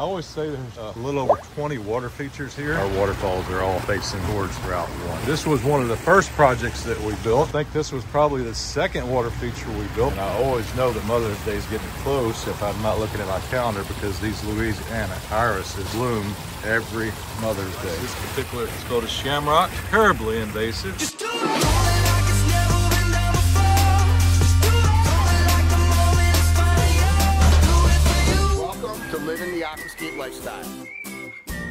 I always say there's a little over 20 water features here. Our waterfalls are all facing towards Route 1. This was one of the first projects that we built. I think this was probably the second water feature we built. And I always know that Mother's Day is getting close if I'm not looking at my calendar because these Louisiana irises bloom every Mother's Day. This particular is called a shamrock, terribly invasive.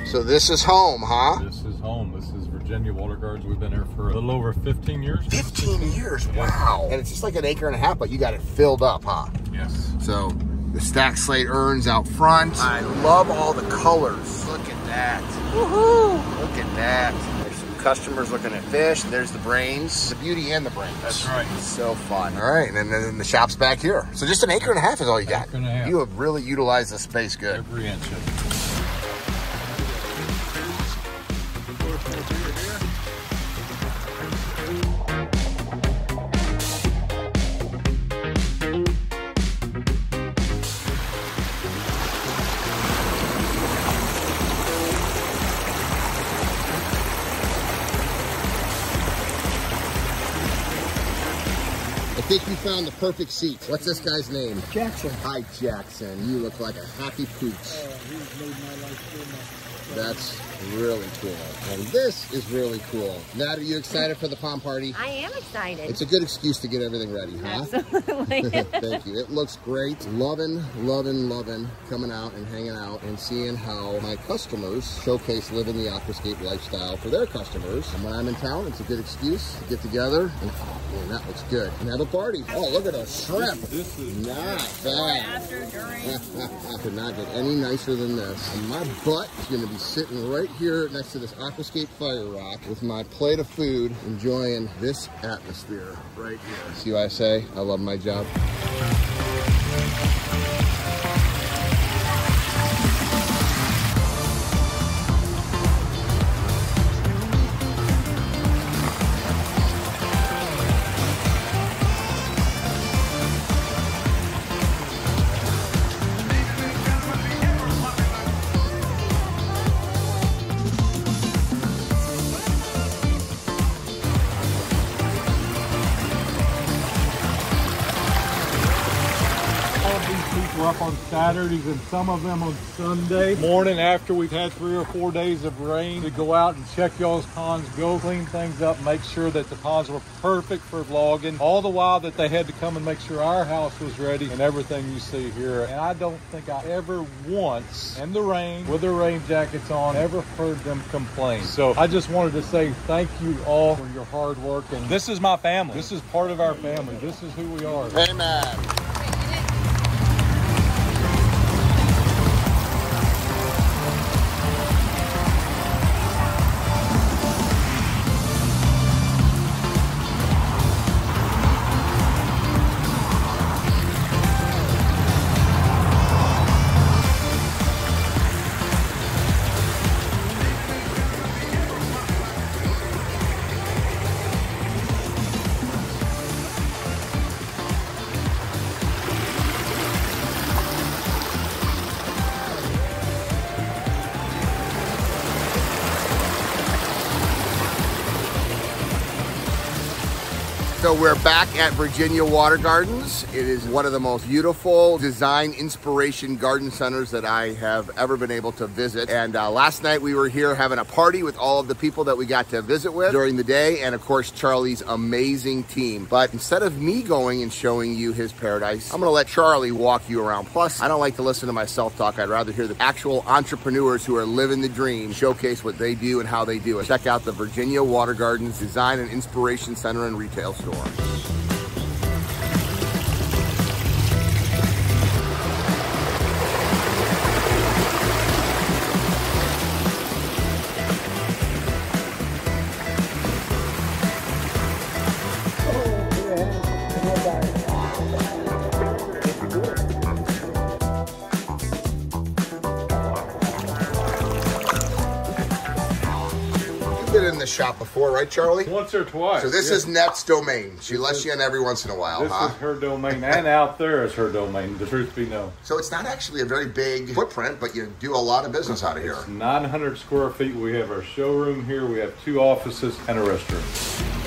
So this is home, huh? This is home. This is Virginia Water Gardens. We've been here for a little over 15 years. 15 years, wow. And it's just like an acre and a half, but you got it filled up, huh? Yes. So the stack slate urns out front. I love all the colors. Look at that. Woohoo! Look at that. There's some customers looking at fish. There's the brains. The beauty and the brains. That's right. It's So fun. All right, and then the shop's back here. So just an acre and a half is all you got. Acre and a half. You have really utilized the space good. Every inch of it. Found the perfect seat. What's this guy's name? Jackson. Hi, Jackson. You look like a happy pooch. Oh, he's made my life so much. That's really cool. And this is really cool. Nat, are you excited for the pond party? I am excited. It's a good excuse to get everything ready, huh? Absolutely. Thank you. It looks great. Loving, loving, loving coming out and hanging out and seeing how my customers showcase living the aquascape lifestyle for their customers. And when I'm in town, it's a good excuse to get together and oh man, that looks good. And have a party. Oh, look at those shrimp. This is Not bad. After, during. Could not get any nicer than this. And my butt is going to be sitting right here next to this aquascape fire rock with my plate of food, enjoying this atmosphere right here. See what I say? I love my job. On Saturdays and some of them on Sunday morning after we've had three or four days of rain to go out and check y'all's ponds, go clean things up, make sure that the ponds were perfect for vlogging. All the while that they had to come and make sure our house was ready and everything you see here. And I don't think I ever once in the rain with their rain jackets on ever heard them complain. So I just wanted to say thank you all for your hard work. And this is my family. This is part of our family. This is who we are. Amen. So we're back at Virginia Water Gardens. It is one of the most beautiful design inspiration garden centers that I have ever been able to visit. And uh, last night we were here having a party with all of the people that we got to visit with during the day, and of course Charlie's amazing team. But instead of me going and showing you his paradise, I'm gonna let Charlie walk you around. Plus, I don't like to listen to my self-talk. I'd rather hear the actual entrepreneurs who are living the dream showcase what they do and how they do it. Check out the Virginia Water Gardens Design and Inspiration Center and Retail Store. You've been in the shop before, right, Charlie? Once or twice. So this yeah. is Net's domain. She lets you in every once in a while, This huh? is her domain, and out there is her domain. The truth be known, So it's not actually a very big footprint, but you do a lot of business out of here. It's 900 square feet. We have our showroom here. We have two offices and a restroom.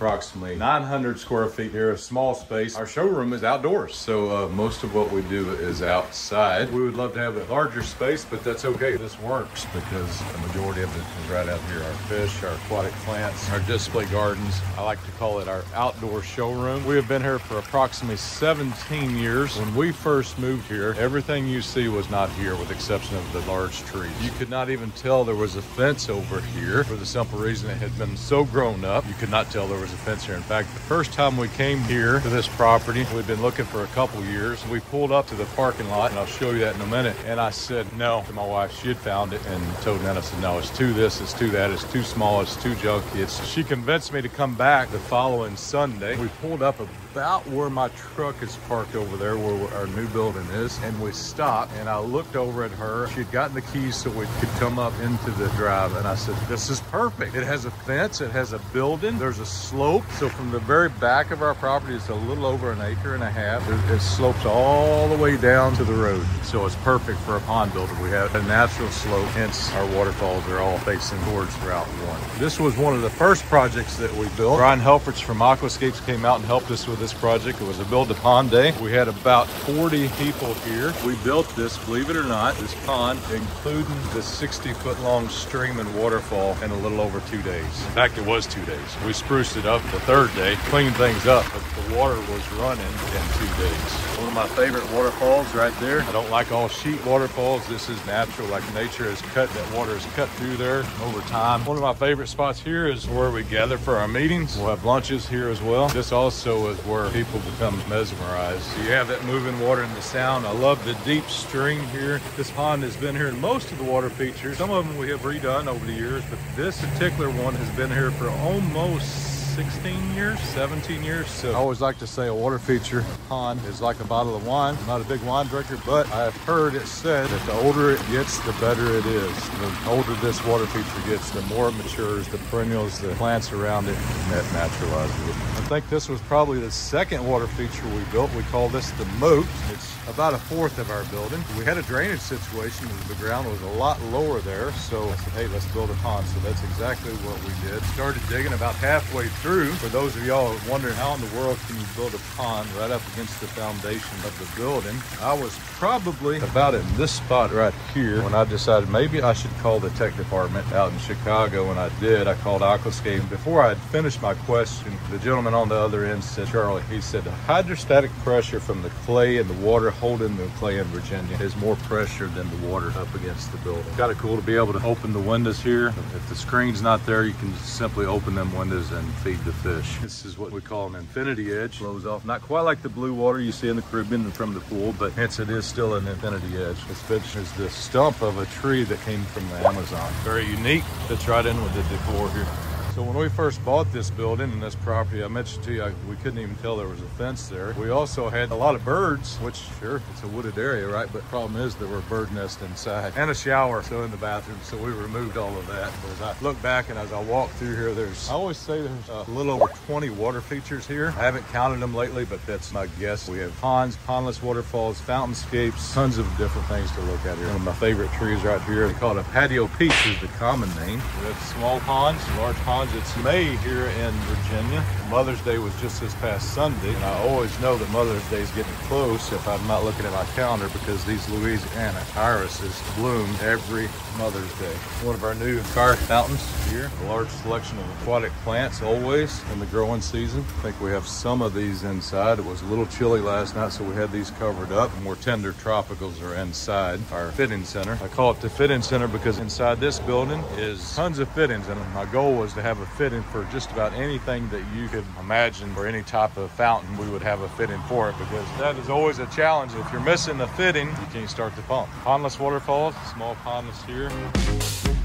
Approximately 900 square feet here, a small space. Our showroom is outdoors, so uh, most of what we do is outside. We would love to have a larger space, but that's okay. This works because the majority of it is right out here. Our fish, our aquatic plants, our display gardens. I like to call it our outdoor showroom. We have been here for approximately 17 years. When we first moved here, everything you see was not here with the exception of the large trees. You could not even tell there was a fence over here for the simple reason it had been so grown up. You could not tell there was a fence here. In fact, the first time we came here to this property, we'd been looking for a couple years. We pulled up to the parking lot, and I'll show you that in a minute. And I said no to my wife. She had found it and told Nana, I said, no, it's too this, it's too that, it's too small, it's too junky. It's, she convinced me to come back the following Sunday. We pulled up about where my truck is parked over there, where our new building is, and we stopped. And I looked over at her. She had gotten the keys so we could come up into the drive. And I said, this is perfect. It has a fence, it has a building, there's a slope. So from the very back of our property, it's a little over an acre and a half. It, it slopes all the way down to the road. So it's perfect for a pond builder. We have a natural slope, hence our waterfalls are all facing towards Route 1. This was one of the first projects that we built. Brian Helfrich from Aquascapes came out and helped us with this project. It was a build a pond day. We had about 40 people here. We built this, believe it or not, this pond, including the 60 foot long stream and waterfall in a little over two days. In fact, it was two days. We spruced it up the third day, cleaned things up, but the water was running in two days. One of my favorite waterfalls right there. I don't like all sheet waterfalls. This is natural, like nature has cut, that water has cut through there over time. One of my favorite spots here is where we gather for our meetings. We'll have lunches here as well. This also is where people become mesmerized. So you have that moving water and the sound. I love the deep stream here. This pond has been here in most of the water features. Some of them we have redone over the years, but this particular one has been here for almost 16 years, 17 years. So I always like to say a water feature pond is like a bottle of wine. I'm not a big wine drinker, but I've heard it said that the older it gets, the better it is. The older this water feature gets, the more it matures, the perennials, the plants around it, and that naturalizes it. I think this was probably the second water feature we built. We call this the moat. It's about a fourth of our building. We had a drainage situation. The ground was a lot lower there. So I said, hey, let's build a pond. So that's exactly what we did. Started digging about halfway through. For those of y'all wondering how in the world can you build a pond right up against the foundation of the building, I was probably about in this spot right here when I decided maybe I should call the tech department out in Chicago. When I did, I called Aquascape. Before I had finished my question, the gentleman on the other end said, Charlie, he said, the hydrostatic pressure from the clay and the water holding the clay in Virginia is more pressure than the water up against the building. Kind of cool to be able to open the windows here. If the screen's not there, you can simply open them windows and feed the fish. This is what we call an infinity edge. Flows off, not quite like the blue water you see in the Caribbean from the pool, but hence it is still an infinity edge. This fish is the stump of a tree that came from the Amazon. Very unique. Fits right in with the decor here. So when we first bought this building and this property, I mentioned to you, I, we couldn't even tell there was a fence there. We also had a lot of birds, which sure, it's a wooded area, right? But problem is there were bird nests inside and a shower, so in the bathroom. So we removed all of that. But as I look back and as I walk through here, there's, I always say there's a little over 20 water features here. I haven't counted them lately, but that's my guess. We have ponds, pondless waterfalls, fountainscapes, tons of different things to look at here. One of my favorite trees right here, they call it a patio peach is the common name. We have small ponds, large ponds. It's May here in Virginia. Mother's Day was just this past Sunday, and I always know that Mother's Day is getting close if I'm not looking at my calendar because these Louisiana irises bloom every Mother's Day. One of our new car fountains here, a large selection of aquatic plants always in the growing season. I think we have some of these inside. It was a little chilly last night, so we had these covered up. More tender tropicals are inside our fitting center. I call it the fitting center because inside this building is tons of fittings, and my goal was to have a fitting for just about anything that you could imagine or any type of fountain. We would have a fitting for it because that is always a challenge. If you're missing the fitting, you can't start the pump. Pondless waterfalls, small pondless here.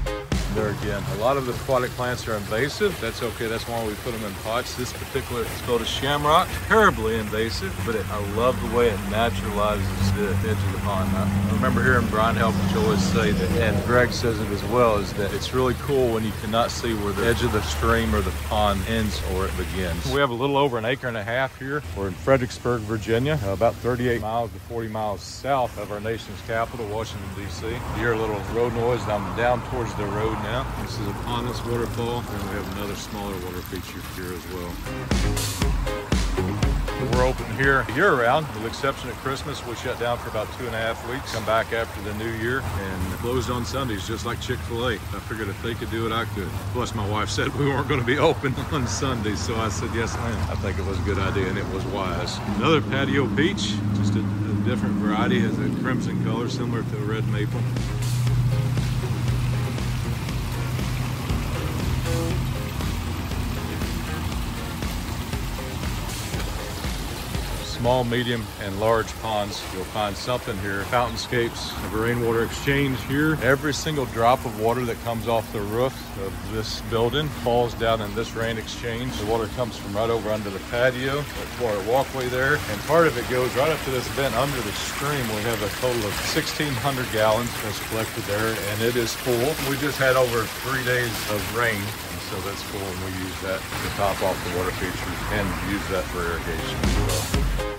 There again, a lot of the aquatic plants are invasive. That's okay. That's why we put them in pots. This particular Scotus shamrock, terribly invasive, but it, I love the way it naturalizes the edge of the pond. I remember hearing Brian Helfrich always say that, and Greg says it as well, is that it's really cool when you cannot see where the edge of the stream or the pond ends or it begins. We have a little over an acre and a half here. We're in Fredericksburg, Virginia, about 38 miles to 40 miles south of our nation's capital, Washington, D.C. You hear a little road noise. I'm down towards the road now. This is a pondless waterfall, and we have another smaller water feature here as well. We're open here year round, with the exception of Christmas. We shut down for about two and a half weeks, come back after the new year, and closed on Sundays, just like Chick-fil-A. I figured if they could do it, I could. Plus, my wife said we weren't going to be open on Sundays, so I said, yes, ma'am. I think it was a good idea, and it was wise. Another patio peach, just a, a different variety, has a crimson color, similar to a red maple. Small, medium, and large ponds. You'll find something here. Fountainscapes a rainwater exchange here. Every single drop of water that comes off the roof of this building falls down in this rain exchange. The water comes from right over under the patio. Water walkway there. And part of it goes right up to this vent under the stream. We have a total of 1,600 gallons that's collected there, and it is full. We just had over three days of rain so that's cool and we use that to top off the water features and use that for irrigation as well.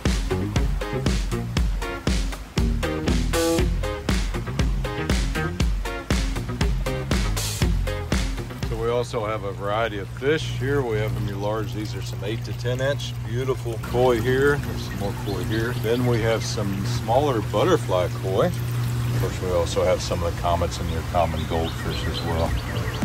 Also have a variety of fish here. We have them your large. These are some 8 to 10 inch. Beautiful koi here. There's some more koi here. Then we have some smaller butterfly koi. Of course, we also have some of the comets and your common goldfish as well.